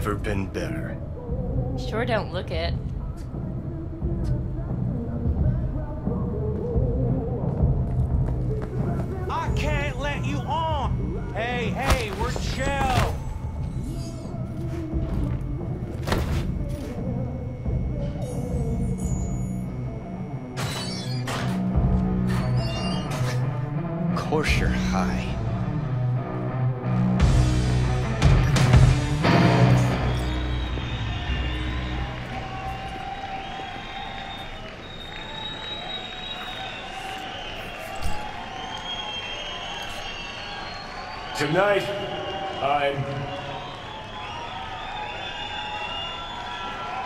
never been better. Sure don't look it. Tonight, I'm.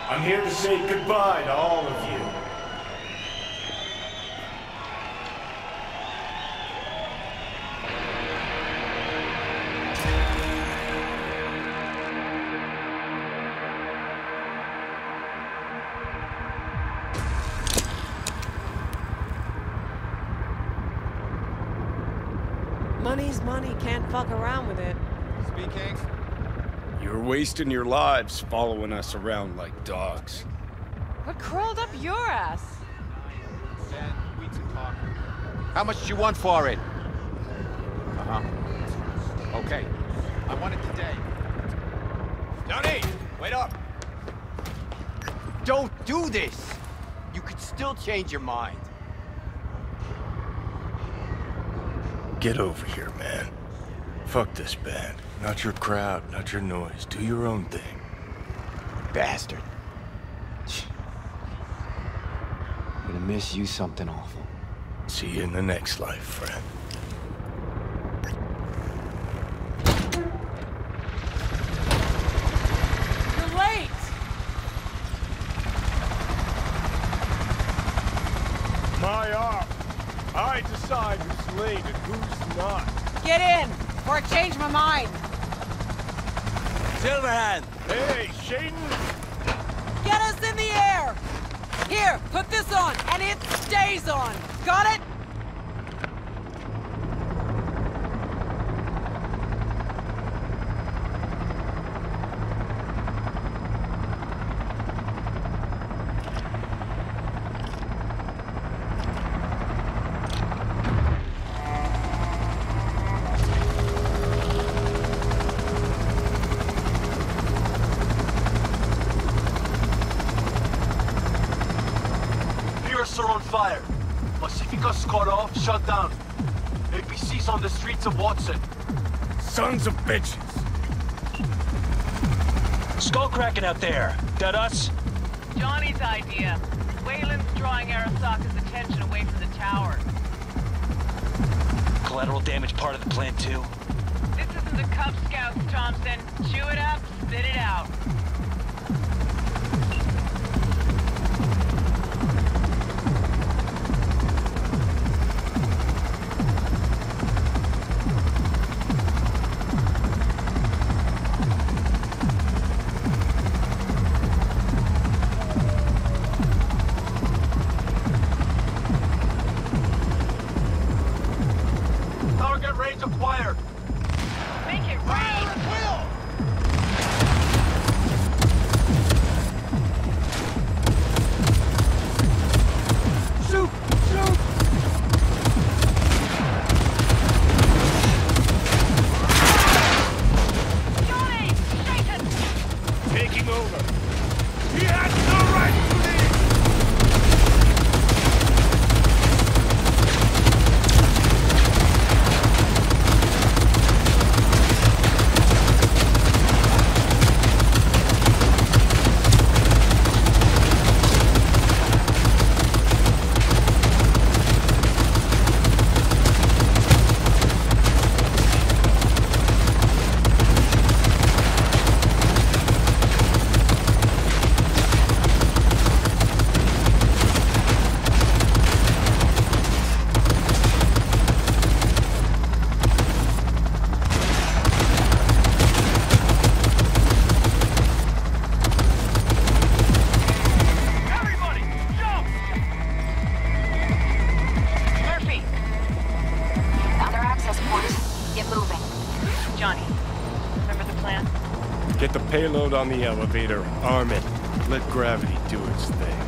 I'm here to say goodbye to all of you. Money's money, can't fuck around with it. Speaking. You're wasting your lives following us around like dogs. What crawled up your ass? Then we can talk. How much do you want for it? Uh-huh. Okay. I want it today. Johnny, wait up. Don't do this! You could still change your mind. Get over here, man. Fuck this band. Not your crowd, not your noise. Do your own thing. Bastard. I'm gonna miss you something awful. See you in the next life, friend. You're late! My arm. I decide who's late and who's not. Get in, or I change my mind. Silverhand! Hey, Shaden! Get us in the air! Here, put this on, and it stays on. Got it? Pierce are on fire. Pacifica's cut off, shut down. APC's on the streets of Watson. Sons of bitches! Skull cracking out there. That us? Johnny's idea. Wayland's drawing Arasaka's attention away from the tower. Collateral damage part of the plan too. This isn't the Cub Scouts, Thompson. Chew it up, spit it out. On the elevator, arm it, let gravity do its thing.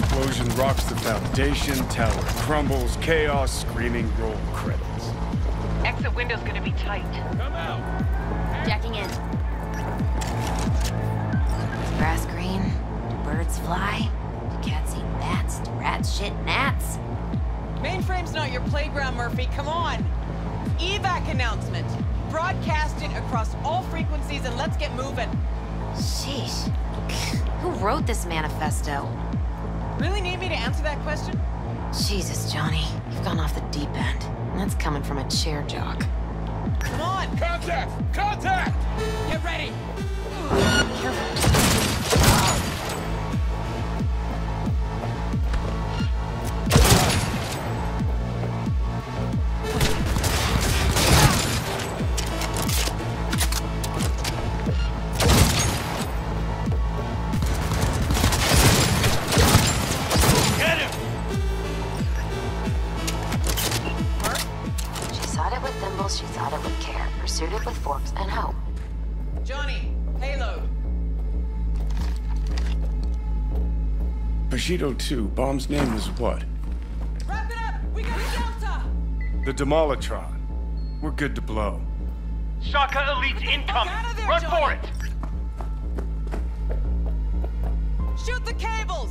Explosion rocks the foundation, tower crumbles, chaos, screaming roll credits. Exit window's gonna be tight. Come out! Jacking in. Grass green? Birds fly? Do cats eat bats? Do rats shit gnats? Mainframe's not your playground, Murphy. Come on. Evac announcement. Broadcast it across all frequencies and let's get moving. Sheesh. Who wrote this manifesto? Really need me to answer that question? Jesus, Johnny. You've gone off the deep end. That's coming from a chair jock. Come on. Contact! Contact! Get ready. She Bushido 2, bomb's name is what? Wrap it up. We got a Delta. The Demolitron. We're good to blow. Shaka Elite incoming. there, Run Johnny. for it. Shoot the cables.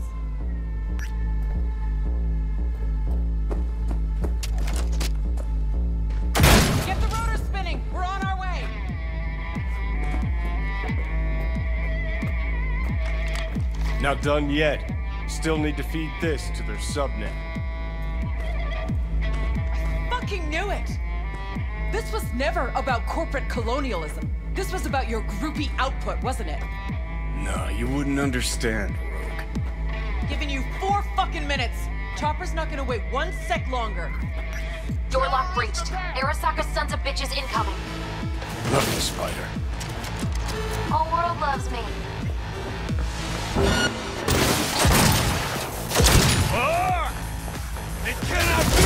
Get the rotor spinning. We're on our way. Not done yet. Still need to feed this to their subnet. Fucking knew it. This was never about corporate colonialism. This was about your groupie output, wasn't it? No, you wouldn't understand, Rogue. Giving you four fucking minutes. Chopper's not gonna wait one sec longer. Door lock breached. Arasaka sons of bitches incoming. Love you, Spider. Whole world loves me. It cannot be!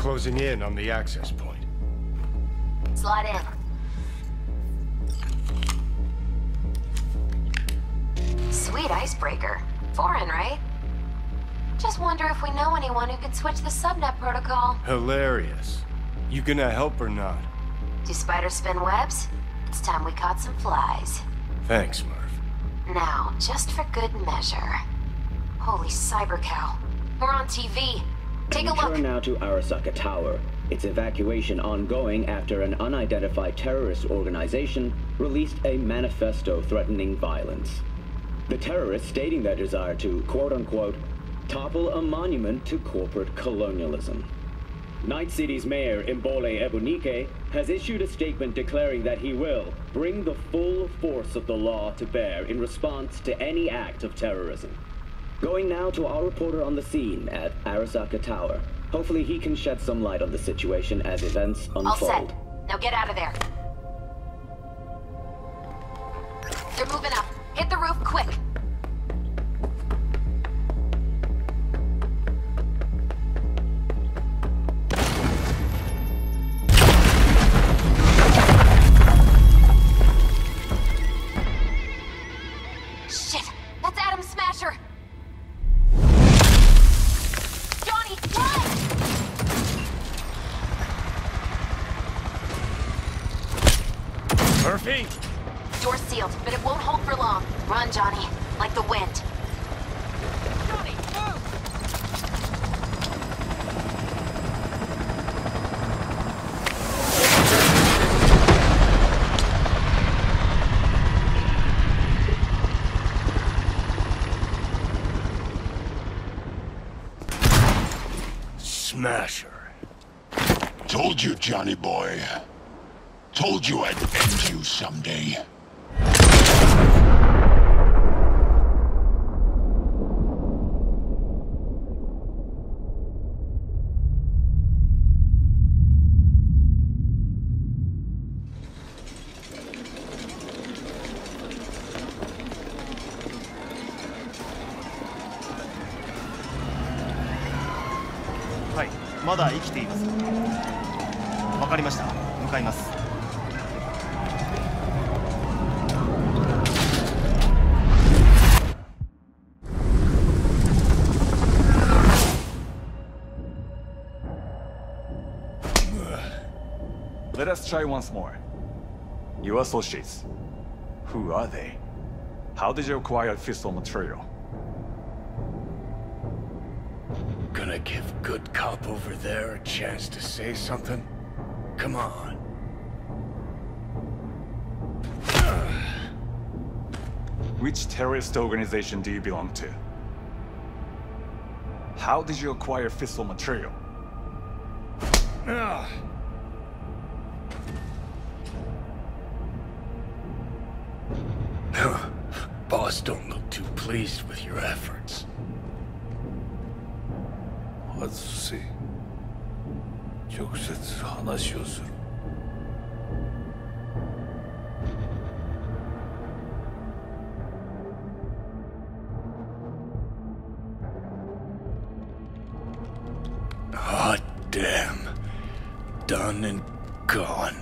Closing in on the access point. Slide in. Sweet icebreaker. Foreign, right? Just wonder if we know anyone who could switch the subnet protocol. Hilarious. You gonna help or not? Do spiders spin webs? It's time we caught some flies. Thanks, Murph. Now, just for good measure. Holy cyber cow. We're on TV. Take a Turn now to Arasaka Tower. Its evacuation ongoing after an unidentified terrorist organization released a manifesto threatening violence. The terrorists stating their desire to, quote unquote, topple a monument to corporate colonialism. Night City's mayor, Imbole Ebunike, has issued a statement declaring that he will bring the full force of the law to bear in response to any act of terrorism. Going now to our reporter on the scene at Arasaka Tower. Hopefully he can shed some light on the situation as events unfold. All set. Now get out of there. They're moving up. Hit the roof Told you, Johnny boy. Told you I'd end you someday. Let us try once more. Your associates. Who are they? How did you acquire fissile material? Gonna give good cop over there a chance to say something? Come on. Which terrorist organization do you belong to? How did you acquire fissile material? Ah. Boss don't look too pleased with your efforts. 外せ直接話をする Hot damn. Done and gone.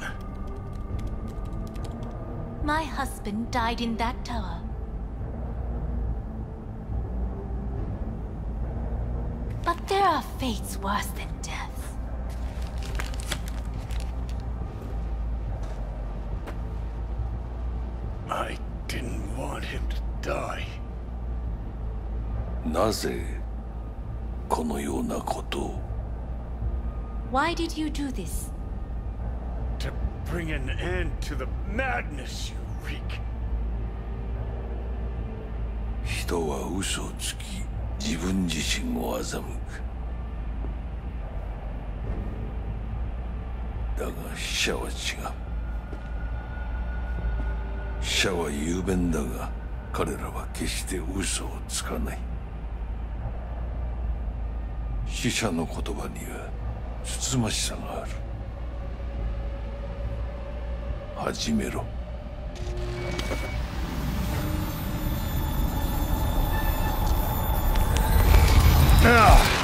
My husband died in that tower. But there are fates worse than death. なぜこのようなことを？Why did you do this? To bring an end to the madness you wreak. 人は嘘をつき自分自身を欺くだが死者は違う死者は雄弁だが彼らは決して嘘をつかない死者の言葉にはつつましさがある始めろ Ah.